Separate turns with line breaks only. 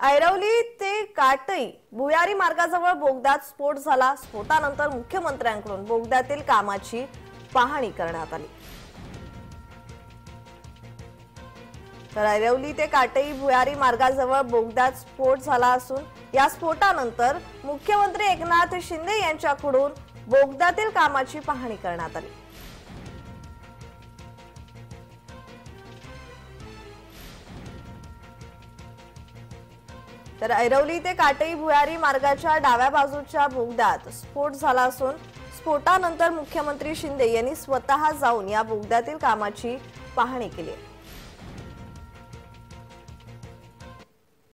ऐरवली ते काटई भुयारी मार्गाजवळ बोगद्यात स्फोट झाला. स्फोटानंतर मुख्यमंत्र्यांकडून बोगद्यातील कामाची पाहणी करण्यात आली. तर ऐरवली ते काटई भुयारी मार्गाजवळ बोगद्यात स्फोट झाला असून या स्फोटानंतर मुख्यमंत्री एकनाथ शिंदे यांच्याकडून बोगद्यातील कामाची पाहणी करण्यात आली. तर ऐरवली ते काटई भुयारी मार्गाच्या डाव्या बाजूच्या बोगद्यात स्फोट झाला असून स्फोटानंतर मुख्यमंत्री शिंदे यांनी स्वतः जाऊन या बोगद्यातील कामाची पाहणी केली. आहे